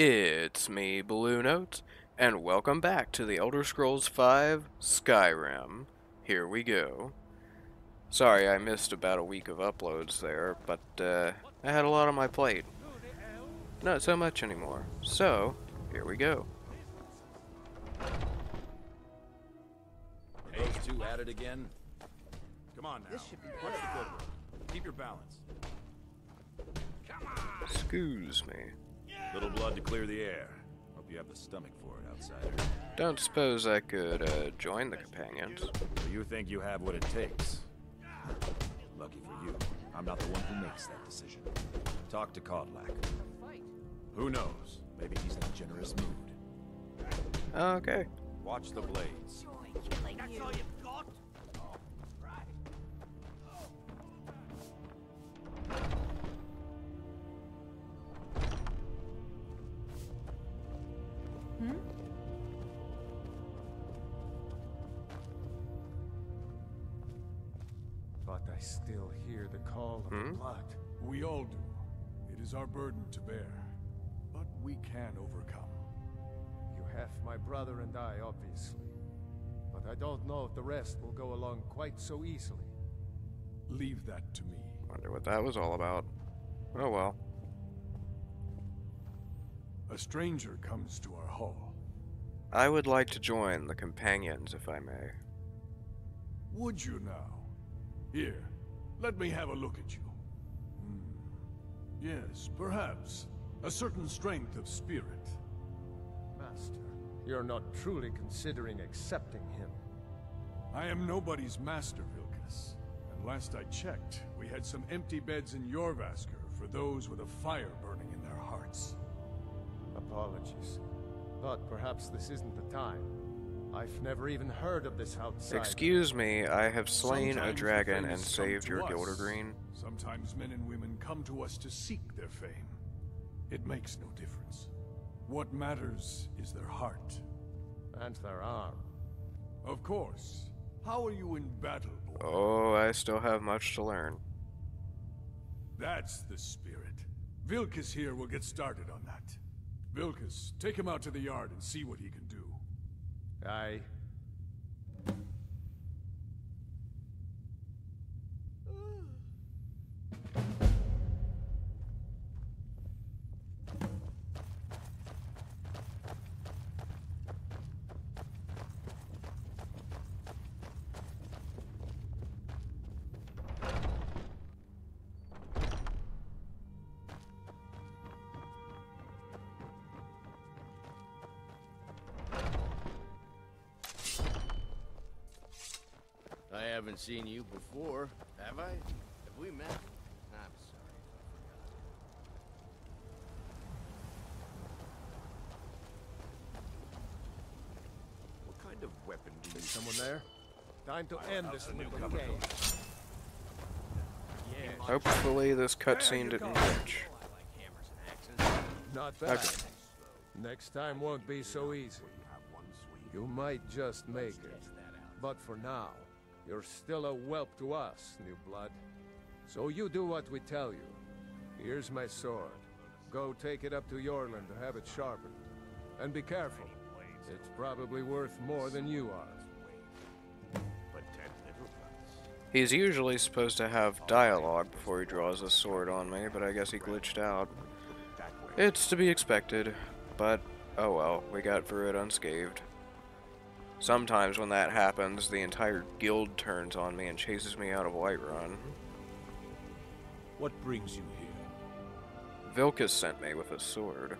It's me, Bluenote, and welcome back to the Elder Scrolls V Skyrim. Here we go. Sorry I missed about a week of uploads there, but uh, I had a lot on my plate. Not so much anymore. So, here we go. Those two at it again? Come on now. This should be What's the good one? Keep your balance. Excuse me. Little blood to clear the air. Hope you have the stomach for it, outsider. Don't suppose I could uh, join the companions. So you think you have what it takes? Lucky for you, I'm not the one who makes that decision. Talk to Kodlak. Who knows? Maybe he's in a generous mood. Okay. Watch the blades. That's all? But I still hear the call of Hmm? the blood. We all do. It is our burden to bear. But we can overcome. You have my brother and I, obviously. But I don't know if the rest will go along quite so easily. Leave that to me. Wonder what that was all about. Oh well. A stranger comes to our hall. I would like to join the companions if I may. Would you now? Here, let me have a look at you. Hmm. Yes, perhaps. A certain strength of spirit. Master, you're not truly considering accepting him. I am nobody's master, Vilkas. And last I checked, we had some empty beds in Jorrvaskr for those with a fire burning in their hearts. Apologies. But perhaps this isn't the time. I've never even heard of this outside. Excuse me, I have slain a Sometimes the dragon and saved your us. Gildergreen. Sometimes men and women come to us to seek their fame. It makes no difference. What matters is their heart. And their arm. Of course. How are you in battle, boy? Oh, I still have much to learn. That's the spirit. Vilkas here will get started on Vilkas, take him out to the yard and see what he can do. I... haven't seen you before, have I? Have we met? I'm sorry What kind of weapon do you Someone there? Time to end this little game. Hopefully this cutscene didn't glitch. Not bad. Okay. Next time won't be so easy. You might just make it. But for now, you're still a whelp to us, new blood. So you do what we tell you. Here's my sword. Go take it up to Eorlund to have it sharpened. And be careful. It's probably worth more than you are. He's usually supposed to have dialogue before he draws a sword on me, but I guess he glitched out. It's to be expected, but oh well, we got through it unscathed. Sometimes when that happens, the entire guild turns on me and chases me out of Whiterun. What brings you here? Vilkas sent me with a sword.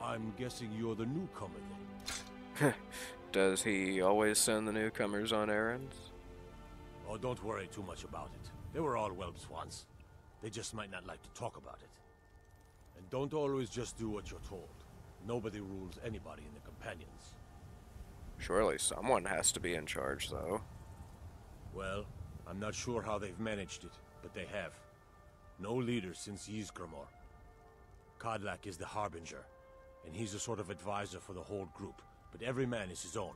I'm guessing you're the newcomer then. Does he always send the newcomers on errands? Oh, don't worry too much about it. They were all whelps once. They just might not like to talk about it. And don't always just do what you're told. Nobody rules anybody in the companions. Surely someone has to be in charge, though. Well, I'm not sure how they've managed it, but they have. No leader since Ysgramor. Kodlak is the Harbinger, and he's a sort of advisor for the whole group, but every man is his own.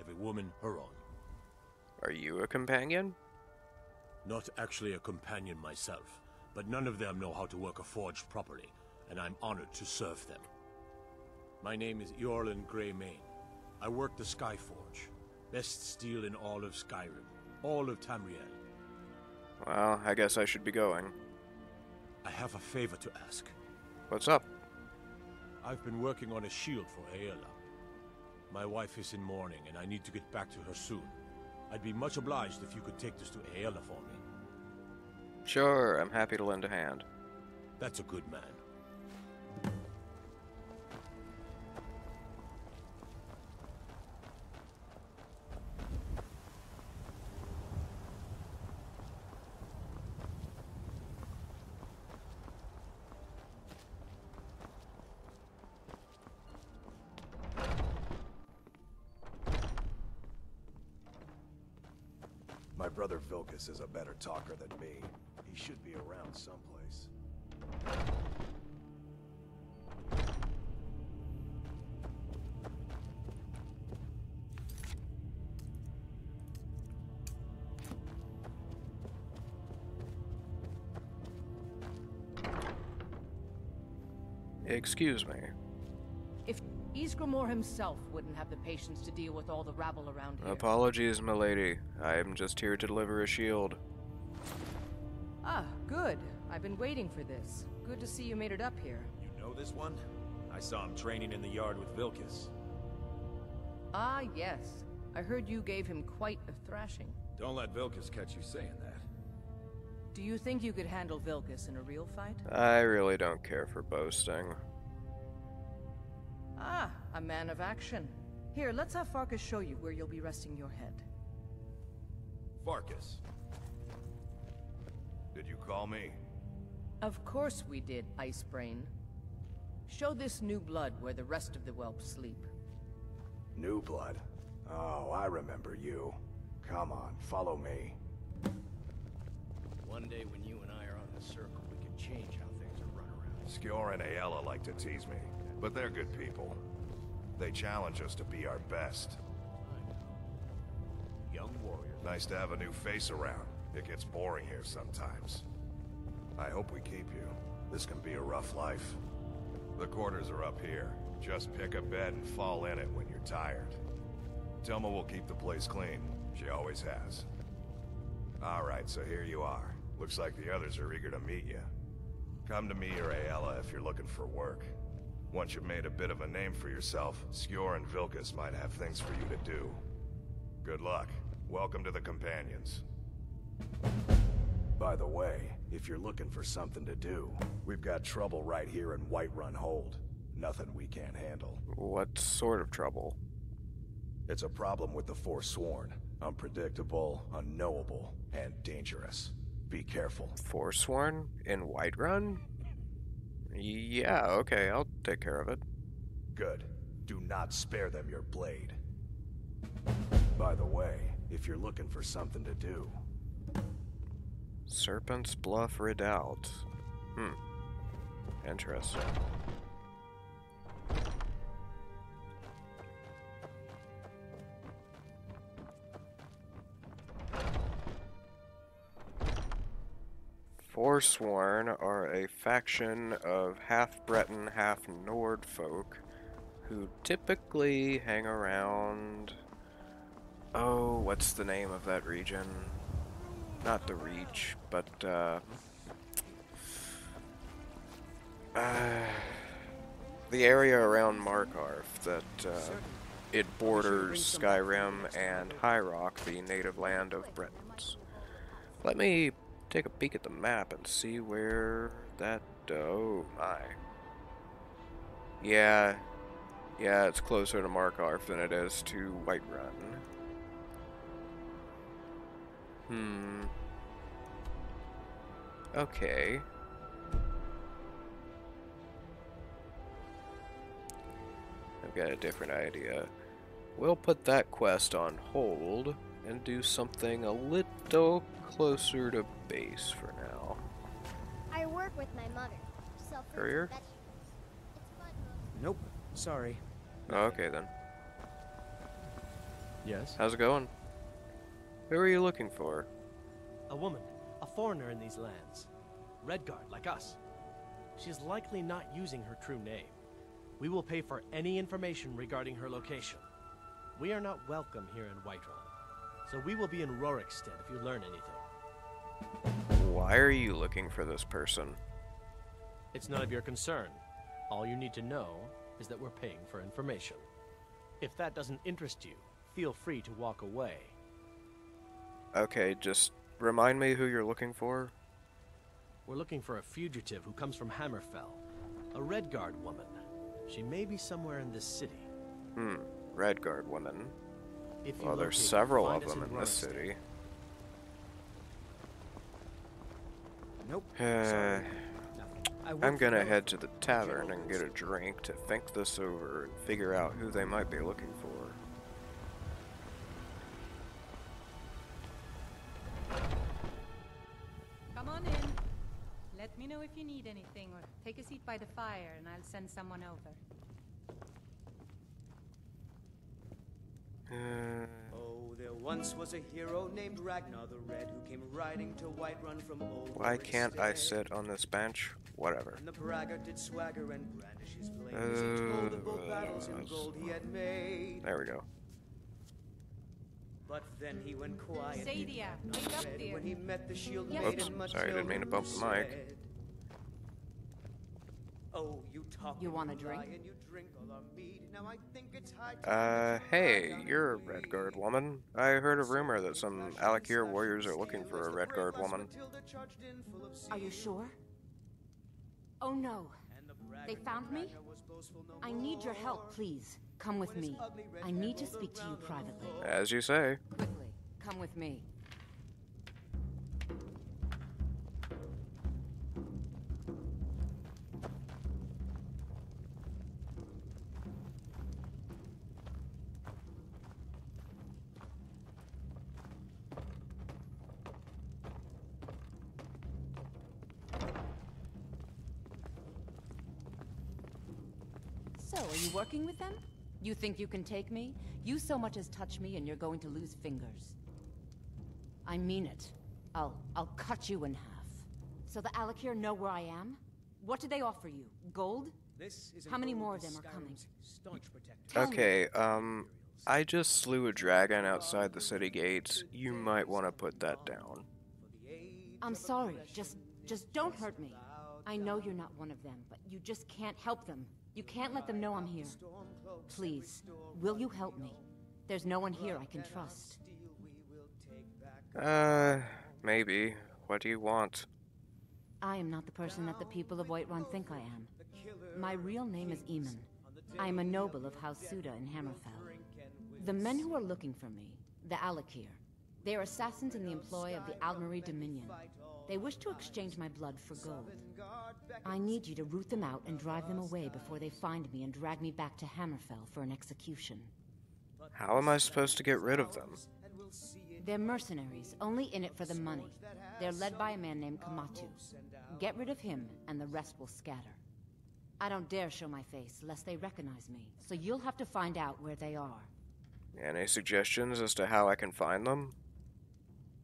Every woman, her own. Are you a companion? Not actually a companion myself, but none of them know how to work a forge properly. and I'm honored to serve them. My name is Eorlund Gray-Mane. I work the Skyforge. Best steel in all of Skyrim. All of Tamriel. Well, I guess I should be going. I have a favor to ask. What's up? I've been working on a shield for Aela. My wife is in mourning, and I need to get back to her soon. I'd be much obliged if you could take this to Aela for me. Sure, I'm happy to lend a hand. That's a good man. Brother Vilkas is a better talker than me. He should be around someplace. Excuse me. If Ysgramor himself wouldn't have the patience to deal with all the rabble around here. Apologies, milady. I am just here to deliver a shield. Ah, good. I've been waiting for this. Good to see you made it up here. You know this one? I saw him training in the yard with Vilkas. Ah, yes. I heard you gave him quite a thrashing. Don't let Vilkas catch you saying that. Do you think you could handle Vilkas in a real fight? I really don't care for boasting. Ah, a man of action. Here, let's have Farkas show you where you'll be resting your head. Farkas. Did you call me? Of course we did, Icebrain. Show this new blood where the rest of the whelps sleep. New blood? Oh, I remember you. Come on, follow me. One day when you and I are on the circle, we can change how things are run around. Skjor and Aela like to tease me, but they're good people. They challenge us to be our best. Nice to have a new face around. It gets boring here sometimes. I hope we keep you. This can be a rough life. The quarters are up here. Just pick a bed and fall in it when you're tired. Tilma will keep the place clean. She always has. Alright, so here you are. Looks like the others are eager to meet you. Come to me or Aela if you're looking for work. Once you've made a bit of a name for yourself, Skjor and Vilkas might have things for you to do. Good luck. Welcome to the Companions. By the way, if you're looking for something to do, we've got trouble right here in Whiterun Hold. Nothing we can't handle. What sort of trouble? It's a problem with the Forsworn. Unpredictable, unknowable, and dangerous. Be careful. Forsworn? In Whiterun? Yeah, okay, I'll take care of it. Good. Do not spare them your blade. By the way, if you're looking for something to do, Serpent's Bluff Redoubt. Hmm. Interesting. Forsworn are a faction of half Breton, half Nord folk who typically hang around. Oh, what's the name of that region? Not the Reach, but, uh. uh the area around Markarth that, uh. It borders Skyrim and High Rock, the native land of Bretons. Let me take a peek at the map and see where that. Oh my. Yeah, yeah, it's closer to Markarth than it is to Whiterun. Hmm. Okay. I've got a different idea. We'll put that quest on hold and do something a little closer to base for now. I work with my mother. Sell fruits and Courier? vegetables. It's fun mostly. Nope. Sorry. Okay then. Yes? How's it going? Who are you looking for? A woman. A foreigner in these lands. Redguard, like us. She's likely not using her true name. We will pay for any information regarding her location. We are not welcome here in Whiterun, so we will be in Rorikstead if you learn anything. Why are you looking for this person? It's none of your concern. All you need to know is that we're paying for information. If that doesn't interest you, feel free to walk away. Okay, just remind me who you're looking for. We're looking for a fugitive who comes from Hammerfell. A Redguard woman. She may be somewhere in this city. Hmm, Redguard woman. If Well, there's locate several of them in this city. Nope. Uh, I'm gonna head to the tavern and get a drink to think this over and figure out who they might be looking for. If you need anything, or take a seat by the fire, and I'll send someone over. Uh, Oh, there once was a hero named Ragnar the Red who came riding to Whiterun from old why can't I sit on this bench? Whatever. And the braggart did swagger and brandish his blade as he told of both battles and gold he had made. There we go. But then he went quiet. Saadia, wake up there. When he met the shield Yes, maiden Oops, much sorry, didn't mean to bump the mic. Said, Oh, you talk You want a drink? and you drink all our mead. Now I think it's high time Uh, hey, you're a me. Redguard woman. I heard a rumor that some Alik'r warriors are looking for a Redguard woman. Are you sure? Oh no. They found me? I need your help, please. Come with me. I need to speak to you privately. As you say. Quickly, come with me. So, are you working with them? You think you can take me? You so much as touch me and you're going to lose fingers. I mean it. I'll... I'll cut you in half. So the Alik'r know where I am? What did they offer you? Gold? This is How many more of them are coming? Skyrim's Staunch protector. Tell me. Okay, um, I just slew a dragon outside the city gates. You might want to put that down. I'm sorry. Just... just don't hurt me. I know you're not one of them, but you just can't help them. You can't let them know I'm here. Please, will you help me? There's no one here I can trust. Uh, maybe. What do you want? I am not the person that the people of Whiterun think I am. My real name is Iman. I am a noble of House Suda in Hammerfell. The men who are looking for me, the Alik'r, they are assassins in the employ of the Aldmeri Dominion. They wish to exchange my blood for gold. I need you to root them out and drive them away before they find me and drag me back to Hammerfell for an execution. How am I supposed to get rid of them? They're mercenaries, only in it for the money. They're led by a man named Kematu. Get rid of him, and the rest will scatter. I don't dare show my face, lest they recognize me, so you'll have to find out where they are. Any suggestions as to how I can find them?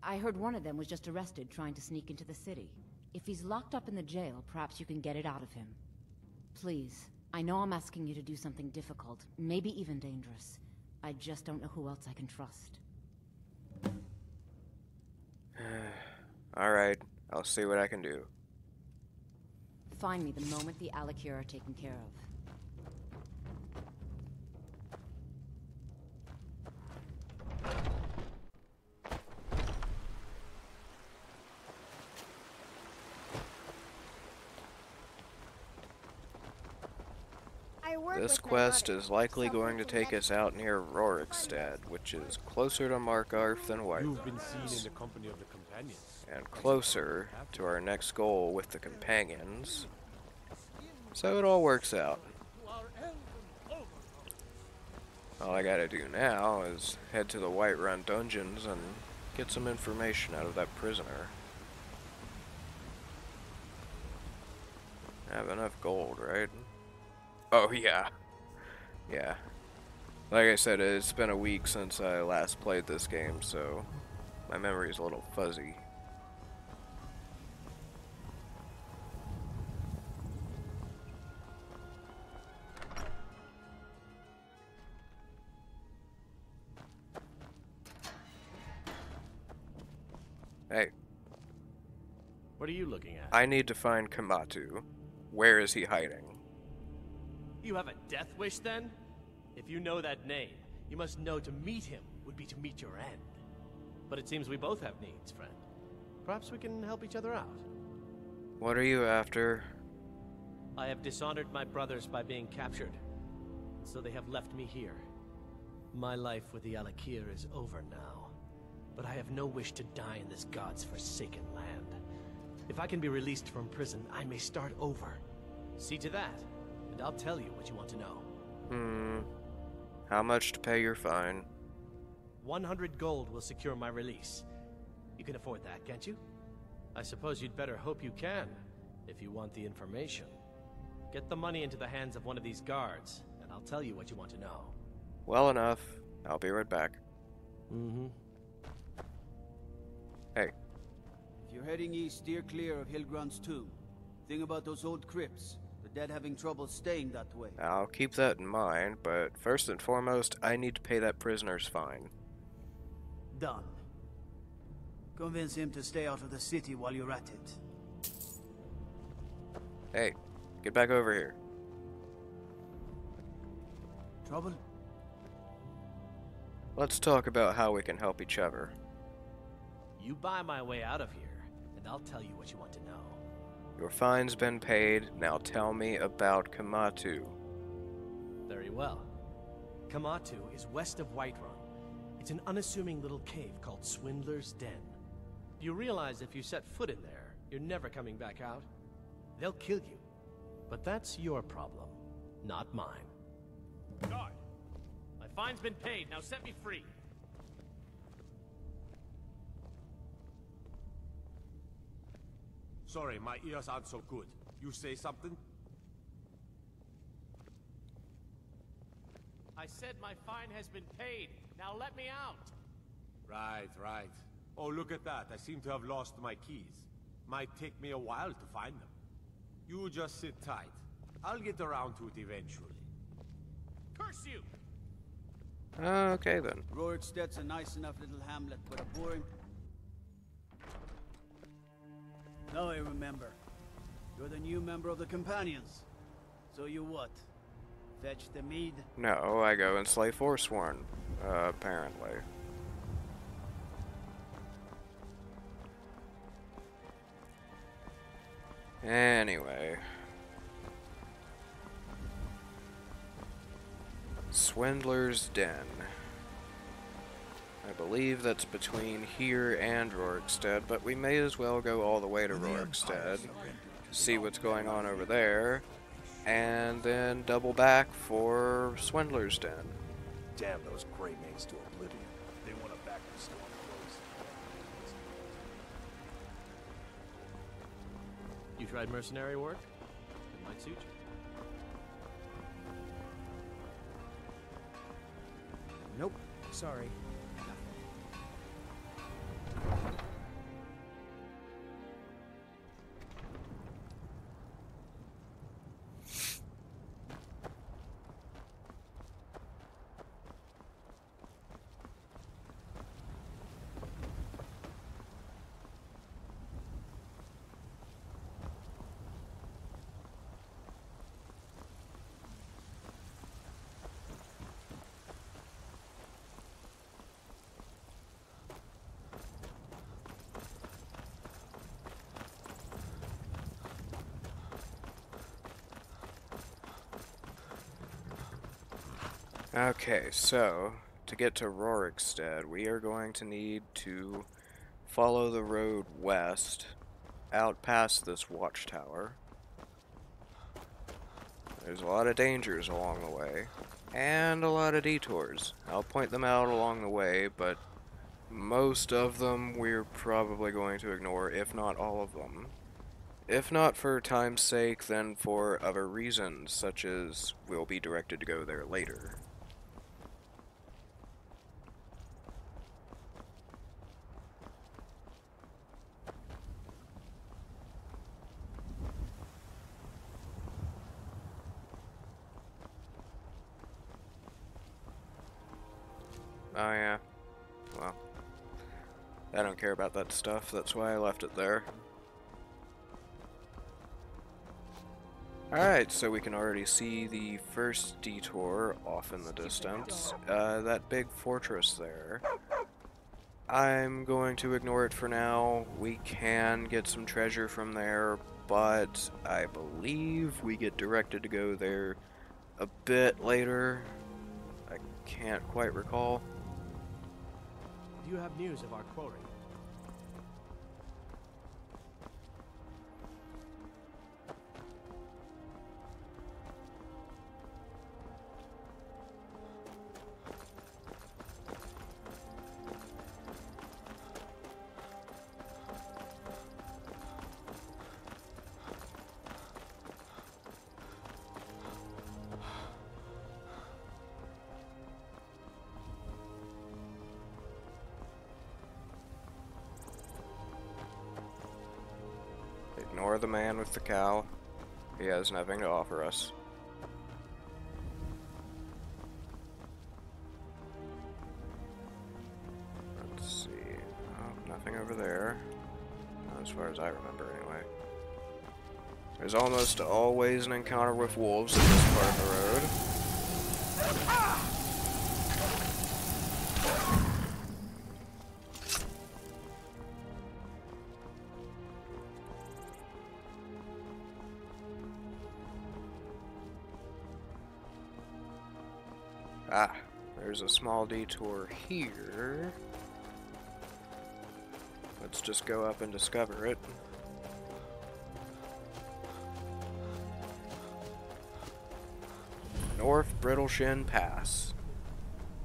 I heard one of them was just arrested trying to sneak into the city. If he's locked up in the jail, perhaps you can get it out of him. Please, I know I'm asking you to do something difficult, maybe even dangerous. I just don't know who else I can trust. Alright, I'll see what I can do. Find me the moment the Alik'r are taken care of. I work This quest is likely going to take us out near Rorikstead, which is closer to Markarth than You've been seen in the company of the companions. and closer to our next goal with the companions. So it all works out. All I gotta do now is head to the Whiterun dungeons and get some information out of that prisoner. I have enough gold, right? Oh, yeah. Yeah. Like I said, it's been a week since I last played this game, so my memory's a little fuzzy. Hey. What are you looking at? I need to find Kematu. Where is he hiding? You have a death wish then? If you know that name, you must know to meet him would be to meet your end. But it seems we both have needs, friend. Perhaps we can help each other out. What are you after? I have dishonored my brothers by being captured, so they have left me here. My life with the Alik'r is over now, but I have no wish to die in this god's forsaken land. If I can be released from prison, I may start over. See to that, I'll tell you what you want to know. Hmm. How much to pay your fine? 100 gold will secure my release. You can afford that, can't you? I suppose you'd better hope you can, if you want the information. Get the money into the hands of one of these guards, and I'll tell you what you want to know. Well enough. I'll be right back. Mm-hmm. Hey, If you're heading east, steer clear of Hillgrund's tomb. Think about those old crypts. The dead having trouble staying that way. I'll keep that in mind, but first and foremost, I need to pay that prisoner's fine. Done. Convince him to stay out of the city while you're at it. Hey, get back over here. Trouble? Let's talk about how we can help each other. You buy my way out of here, and I'll tell you what you want to know. Your fine's been paid, now tell me about Kematu. Very well. Kematu is west of Whiterun. It's an unassuming little cave called Swindler's Den. You realize if you set foot in there, you're never coming back out? They'll kill you. But that's your problem, not mine. Guard! My fine's been paid, now set me free! Sorry, my ears aren't so good. You say something? I said my fine has been paid. Now let me out! Right, right. Oh, look at that. I seem to have lost my keys. Might take me a while to find them. You just sit tight. I'll get around to it eventually. Curse you! Ah, okay then. Rorikstead's a nice enough little hamlet, but a boring... Now I remember. You're the new member of the Companions. So you what? Fetch the mead? No, I go and slay Forsworn, uh, apparently. Anyway. Swindler's Den. I believe that's between here and Rorikstead, but we may as well go all the way to Rorikstead, see what's going on over there, and then double back for Swindler's Den. Damn those Gray-Manes to oblivion. They want to back the Stormcloaks. You tried mercenary work? It might suit you. Nope. Sorry. Okay, so to get to Rorikstead, we are going to need to follow the road west out past this watchtower. There's a lot of dangers along the way, and a lot of detours. I'll point them out along the way, but most of them we're probably going to ignore, if not all of them. If not for time's sake, then for other reasons, such as we'll be directed to go there later. Oh yeah. Well. I don't care about that stuff, that's why I left it there. Alright, so we can already see the first detour off in the distance. Uh, that big fortress there. I'm going to ignore it for now. We can get some treasure from there, but I believe we get directed to go there a bit later. I can't quite recall. You have news of our quarry? Ignore the man with the cow. He has nothing to offer us. Let's see. Oh, nothing over there. Not as far as I remember, anyway. There's almost always an encounter with wolves in this part of the road. Small detour here. Let's just go up and discover it. North Brittleshin Pass.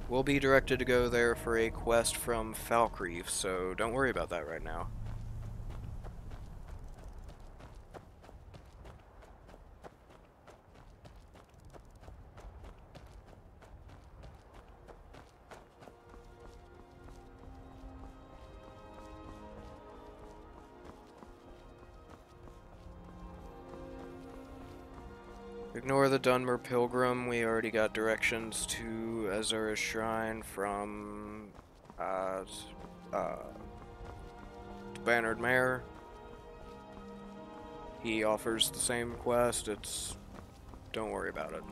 We'll be directed to go there for a quest from Falkreath, so don't worry about that right now. Ignore the Dunmer Pilgrim. We already got directions to Azura's Shrine from uh, uh, Bannered Mare. He offers the same quest. It's don't worry about it.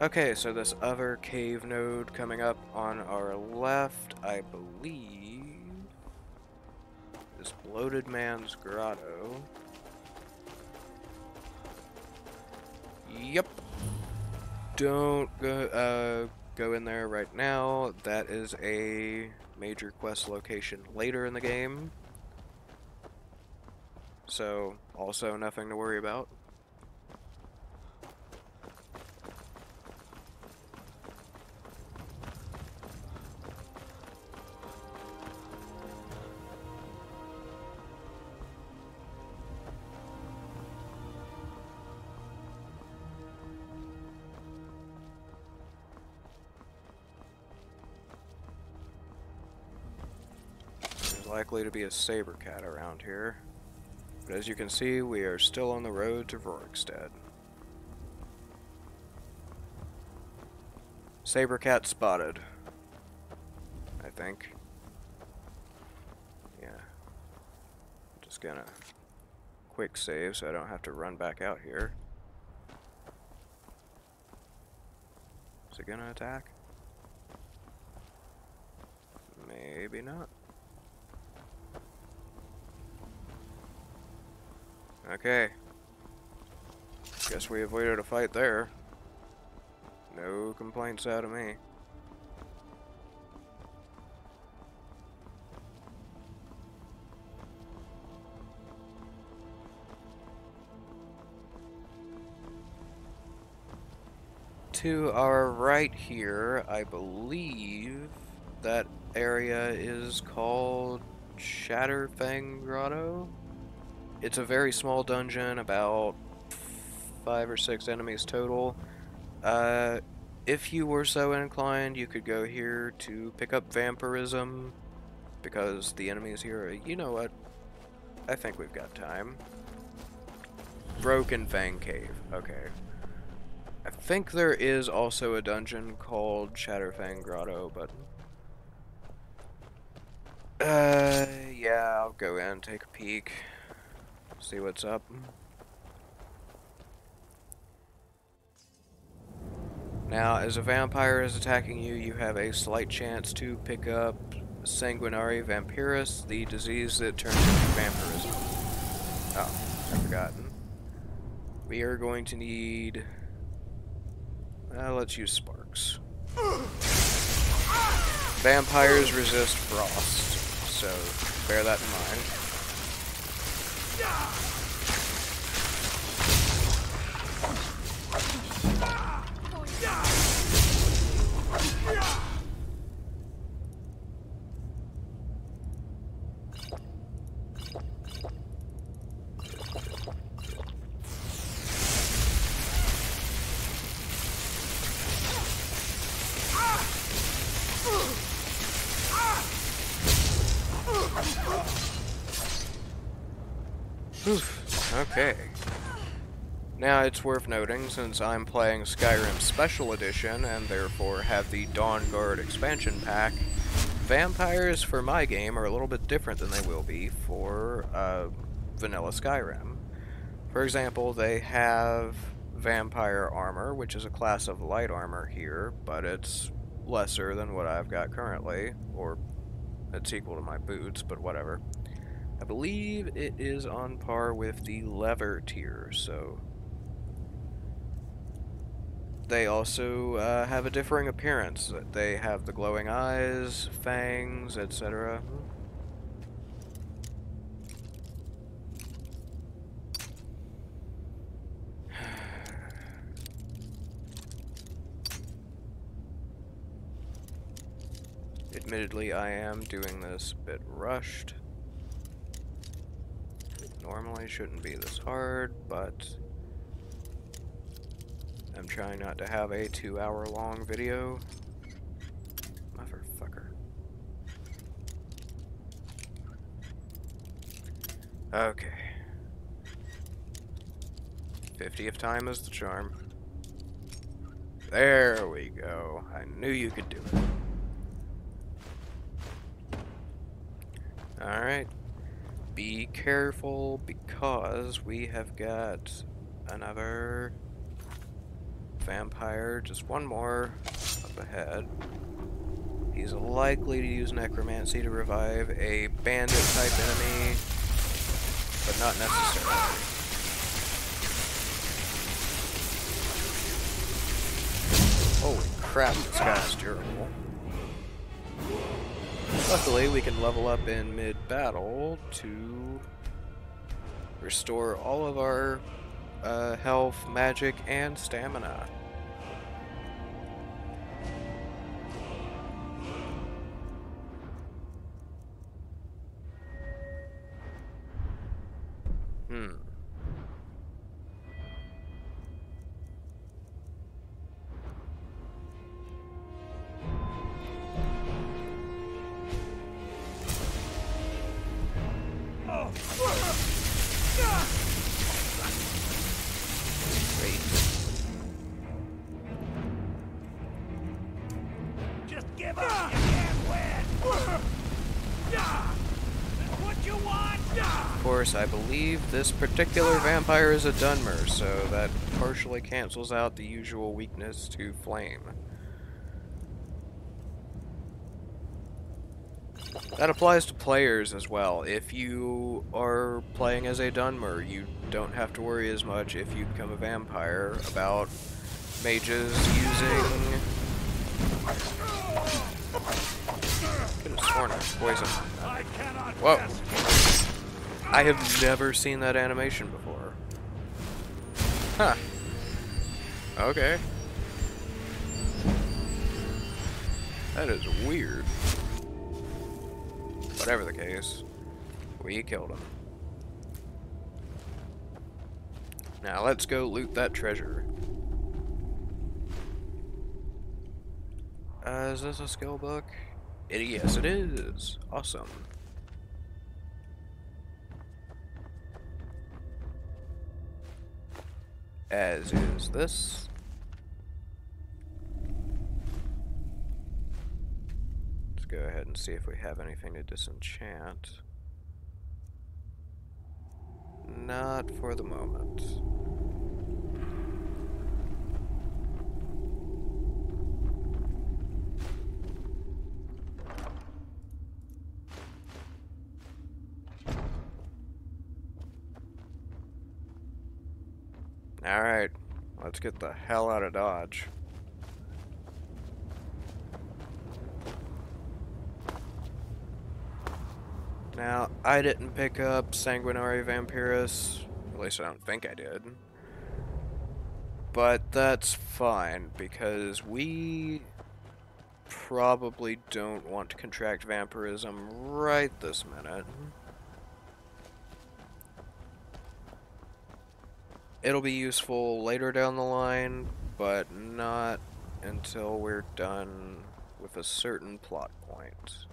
Okay, so this other cave node coming up on our left, I believe, is Bloated Man's Grotto. Yep. Don't go uh, go in there right now. That is a major quest location later in the game. So, also nothing to worry about. Likely to be a saber cat around here. But as you can see, we are still on the road to Rorikstead. Saber cat spotted. I think. Yeah. Just gonna quick save so I don't have to run back out here. Is it gonna attack? Maybe not. Okay. Guess we avoided a fight there. No complaints out of me. To our right here, I believe that area is called Shatterfang Grotto. It's a very small dungeon, about five or six enemies total. Uh, if you were so inclined, you could go here to pick up vampirism, because the enemies here are, you know what, I think we've got time. Broken Fang Cave, okay. I think there is also a dungeon called Shatterfang Grotto, but Uh, yeah, I'll go in, and take a peek, see what's up. Now, as a vampire is attacking you, you have a slight chance to pick up Sanguinare Vampiris, the disease that turns into vampirism. Oh, I've forgotten. We are going to need... Uh, let's use sparks. Vampires resist frost, so bear that in mind. Okay. It's worth noting, since I'm playing Skyrim Special Edition and therefore have the Dawnguard expansion pack, vampires for my game are a little bit different than they will be for uh, vanilla Skyrim. For example, they have vampire armor, which is a class of light armor here, but it's lesser than what I've got currently, or it's equal to my boots, but whatever. I believe it is on par with the leather tier, so... They also uh, have a differing appearance. They have the glowing eyes, fangs, etc. Admittedly, I am doing this a bit rushed. Normally shouldn't be this hard, but I'm trying not to have a two hour long video. Motherfucker. Okay. 50th time is the charm. There we go. I knew you could do it. Alright. Be careful because we have got another vampire, just one more up ahead. He's likely to use necromancy to revive a bandit type enemy, but not necessarily. Holy crap, this guy's durable. Luckily, we can level up in mid-battle to restore all of our uh, health, magic, and stamina. Course, I believe this particular vampire is a Dunmer, so that partially cancels out the usual weakness to flame. That applies to players as well. If you are playing as a Dunmer, you don't have to worry as much if you become a vampire about mages using... Could have sworn I was poisoned. Whoa. I have never seen that animation before. Huh. Okay. That is weird. Whatever the case, we killed him. Now let's go loot that treasure. Uh, is this a skill book? It, yes, it is. Awesome. As is this. Let's go ahead and see if we have anything to disenchant. Not for the moment. Alright, let's get the hell out of Dodge. Now, I didn't pick up Sanguinare Vampiris. At least I don't think I did. But that's fine, because we probably don't want to contract vampirism right this minute. It'll be useful later down the line, but not until we're done with a certain plot point.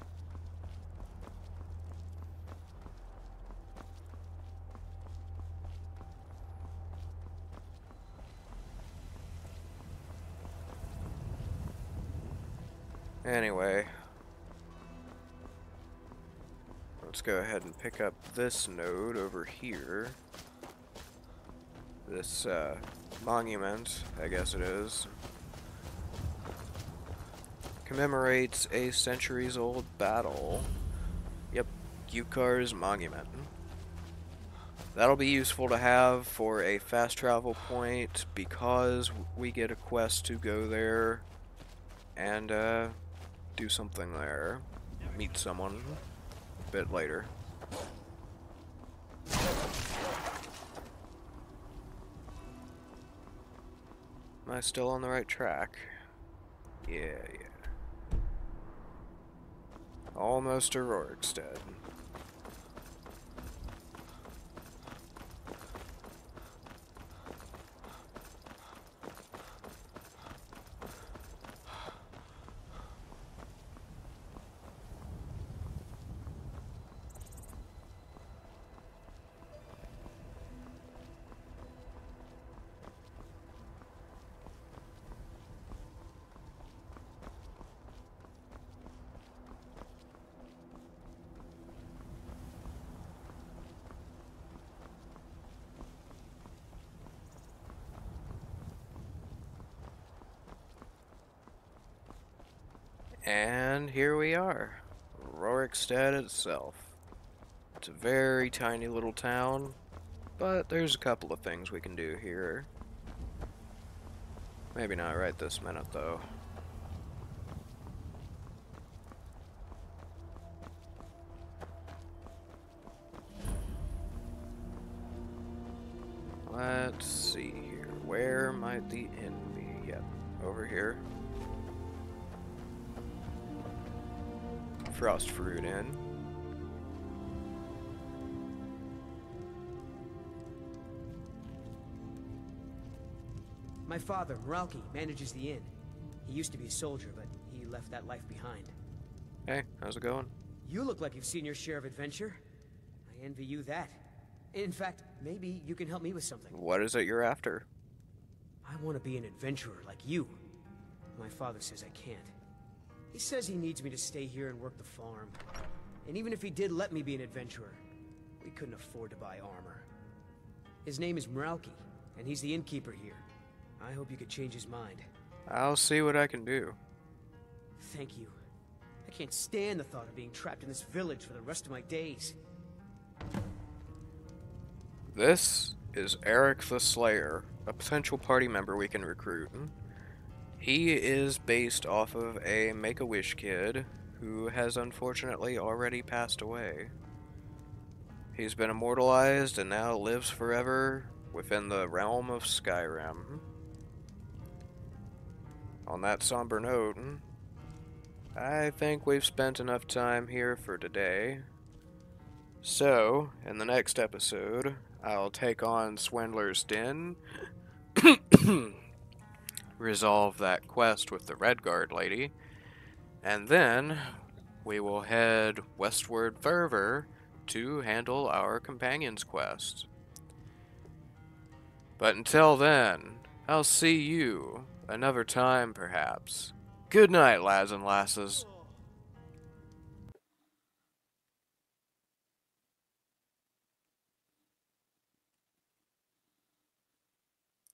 Anyway, let's go ahead and pick up this node over here. This uh, monument, I guess it is, commemorates a centuries old battle. Yep, Gjukar's monument. That'll be useful to have for a fast travel point because we get a quest to go there and uh, do something there. Meet someone a bit later. Am I still on the right track? Yeah, yeah. Almost a Rorikstead. And here we are, Rorikstead itself. It's a very tiny little town, but there's a couple of things we can do here. Maybe not right this minute, though. Let's see here. Where might the inn be? Yep, over here. Frostfruit Inn. My father, Mralki, manages the inn. He used to be a soldier, but he left that life behind. Hey, how's it going? You look like you've seen your share of adventure. I envy you that. In fact, maybe you can help me with something. What is it you're after? I want to be an adventurer like you. My father says I can't. He says he needs me to stay here and work the farm. And even if he did let me be an adventurer, we couldn't afford to buy armor. His name is Mralki, and he's the innkeeper here. I hope you could change his mind. I'll see what I can do. Thank you. I can't stand the thought of being trapped in this village for the rest of my days. This is Erik the Slayer, a potential party member we can recruit. He is based off of a Make-A-Wish kid who has unfortunately already passed away. He's been immortalized and now lives forever within the realm of Skyrim. On that somber note, I think we've spent enough time here for today. So, in the next episode, I'll take on Swindler's Den, resolve that quest with the Redguard lady, and then we will head westward further to handle our companion's quest. But until then, I'll see you another time perhaps. Good night, lads and lasses.